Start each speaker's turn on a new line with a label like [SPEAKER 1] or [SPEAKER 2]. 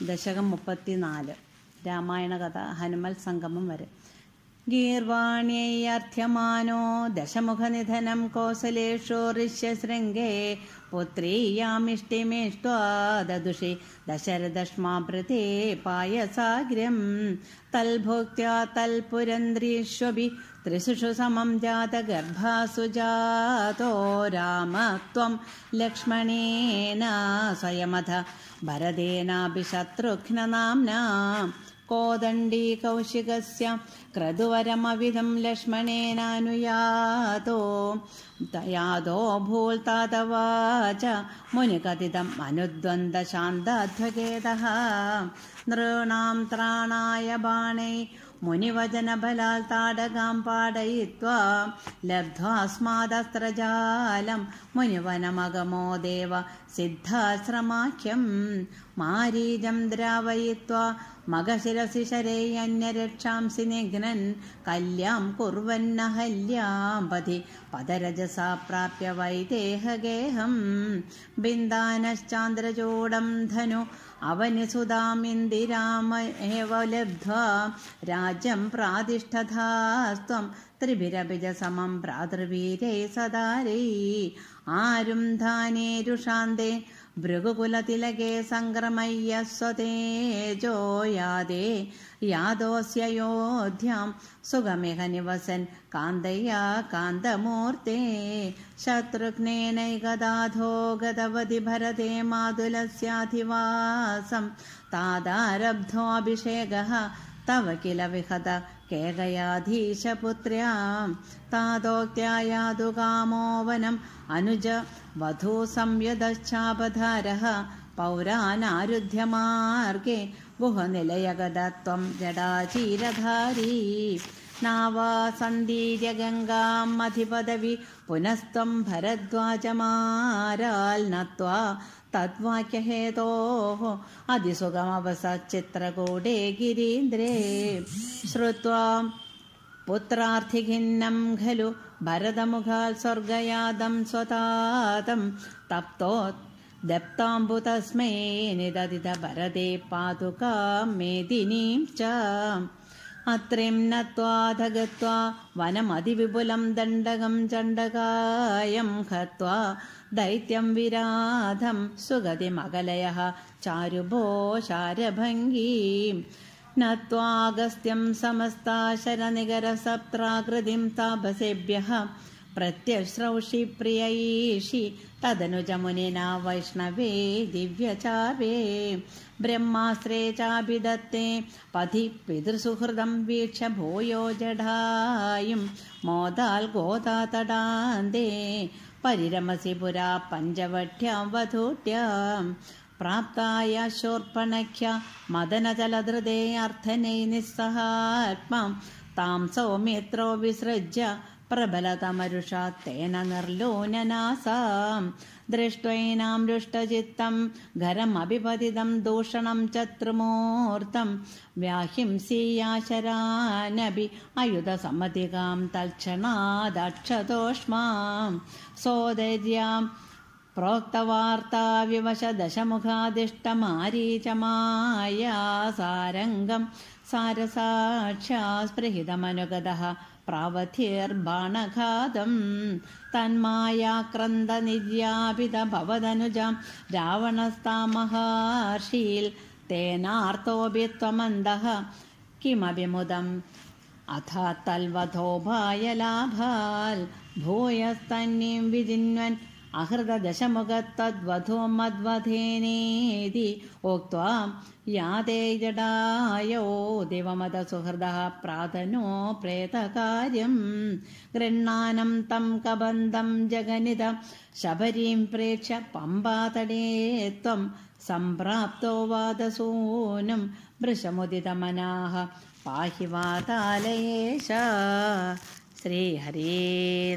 [SPEAKER 1] ദശകം 34 രാമായണ കഥ ഹനുമൽ സംഗമം വരെ. गीर्वाण्यै अर्थ्यमानो दशमुखनिधनं कोसलेषु ऋष्यशृङ्गे पुत्रीयामिष्टिमिष्ट्वा ददुषि दशरदश्माभृते पायसाग्रं तल् भोक्त्या तल्पुरन्द्रिष्वपि त्रिशूषु समं जातगर्भासुजातो राम त्वं लक्ष्मणेन स्वयमथ भरदेनापि शत्रुघ्ननाम्ना कोदण्डी कौशिकस्य क्रतुवरमविधं लक्ष्मणेनानुयातो यादो भूल्तातवाच मुनिकथितम् अनुद्वन्द्वशान्ताध्वकेतः नॄणां त्राणाय बाणै मुनिवचनबलाल् ताडकां पाडयित्वा लब्ध्वास्मादस्त्रजालं मुनिवनमगमो देव सिद्धाश्रमाख्यं मारीजं द्रावयित्वा मगशिरसि शरे अन्यरक्षांसि निघ्नन् कल्यां कुर्वन्नहल्यां पथि पदरजसा प्राप्य वैदेहगेहं। बिन्दानश्चान्द्रचूडं धनु अवनिसुधामिन्दिराम एव लब्ध्वा राज्यं प्रातिष्ठधास्त्वं त्रिभिरभिजसमं भ्रातृवीरे सदारै आरुं धानेरुषान्ते भृगुकुलतिलके सङ्क्रमय्य स्वतेजो यादे यादोऽस्ययोध्यां सुगमिह निवसन् कान्तया कान्तमूर्ते शत्रुघ्नेनैकदाधो गतवति भरते मातुलस्याधिवासं तादारब्धोऽभिषेकः तव किल विहत केकयाधीशपुत्र्यां तादोक्त्यायादु कामो वनम् अनुज वधूसंयदश्चापधारः पौरानारुध्यमार्गे गुहनिलयगदत्वं जडाचीरधारी नावासन्दीर्यगङ्गाम् अधिपदवि पुनस्त्वं भरद्वाजमाराल् नत्वा तद्वाक्यहेतोः अधिसुगमवसच्चित्रकूटे गिरीन्द्रे श्रुत्वा पुत्रार्थिखिन्नं खलु भरतमुखात् स्वर्गयादं स्वतातं तप्तो दप्ताम्बुतस्मै निदधित भरते पादुकां मेदिनीं च अत्रिं नत्वाध गत्वा वनमधिविपुलं दण्डकं चण्डकायं हत्वा दैत्यं विराधं सुगतिमकलयः चारुभो शारभङ्गीम् नत्वागस्त्यं समस्ता शरनिगरसप्त्राकृतिं तापसेभ्यः प्रत्यश्रौषि प्रियैषि तदनुजमुनिना वैष्णवे दिव्यचापे ब्रह्मास्त्रे चाभिदत्ते पथि पितृसुहृदं वीक्ष्य भूयो मोदाल् गोदातडान्ते परिरमसि पुरा पञ्चवट्यां वधूट्याम् प्राप्ताय शोर्पणख्या मदनजलधृते अर्थनै निस्सहात्मां तां सौमित्रो विसृज्य प्रबलतमरुषा तेन निर्लोननासां दृष्ट्वैनां रुष्टचित्तं घरमभिपतितं दूषणं चत्रुमूर्तं। व्याहिंसीयाशरानपि अयुधसमधिकां तल्क्षणादक्षतोष्मां सोदर्याम् प्रोक्तवार्ता विवश दशमुखादिष्टमारीचमाया सारङ्गं सारसाक्षा स्पृहितमनुगतः प्रावथिर्बाणघातं तन्मायाक्रन्दनिर्यापित भवदनुजां रावणस्तामहर्षील् तेनार्तोऽपि त्वमन्दः किमपि मुदम् अथ तल्वधो भायलाभाल् भूयस्तन्नीं विजिन्वन् अहृतदशमुखत्तद्वधो मद्वधेनेति उक्त्वा याते जडायो दिवमदसुहृदः प्रातनो प्रेतकार्यं। गृह्णानं तं कबन्धं जगनिद शबरीं प्रेक्ष्य पम्बातडे त्वं सम्प्राप्तो वादसूनं वृषमुदितमनाः पाहि वातालयेश। श्रीहरे